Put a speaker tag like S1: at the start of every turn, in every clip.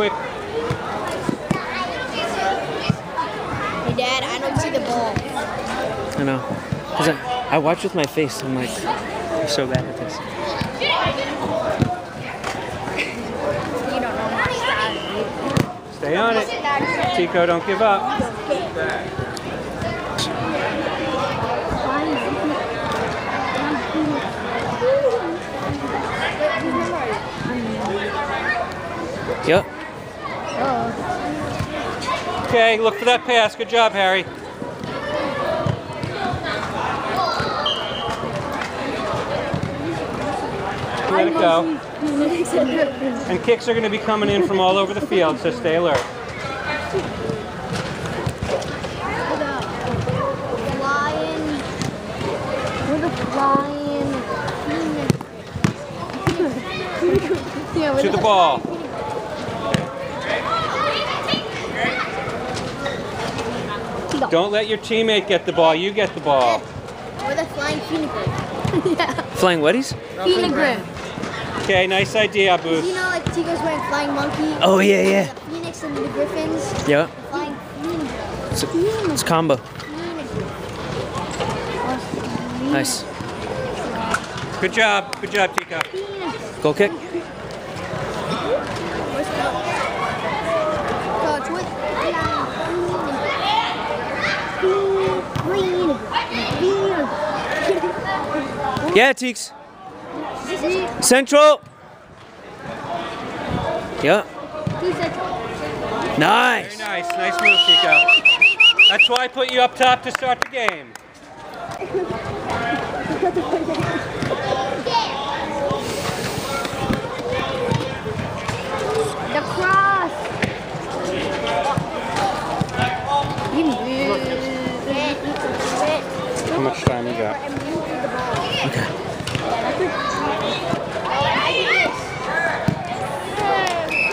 S1: quick. Hey, Dad, I don't see the ball. I know. Cause I, I watch with my face. I'm like, I'm so bad at this.
S2: Stay on it. Tico, don't give up.
S1: Yep.
S2: Okay, look for that pass. Good job, Harry. Let it go. And kicks are going to be coming in from all over the field, so stay alert. To the ball. Don't let your teammate get the ball. You get the ball.
S3: We're the flying phoenix. yeah.
S1: Flying Weddies?
S3: Phoenix.
S2: Okay, nice idea,
S3: You know, like Tico's wearing flying monkey.
S1: Oh, yeah, yeah.
S3: The phoenix and the griffins.
S1: Yeah.
S3: Flying phoenix.
S1: It's, it's combo.
S3: Phoenix.
S1: Nice.
S2: Good job. Good job, Tico.
S1: Goal kick. Yeah, Teeks.
S3: Green.
S1: Central. Yeah. Nice.
S2: Very nice. Nice move, Chico. That's why I put you up top to start the game.
S3: The cross.
S2: How much time we got?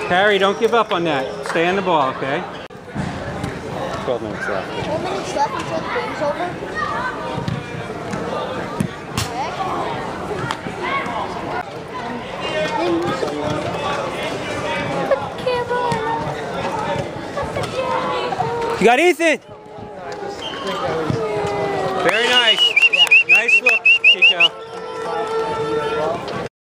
S2: Harry, don't give up on that. Stay on the ball, okay? 12 minutes left.
S3: Four minutes left until the game's over.
S1: You got Ethan.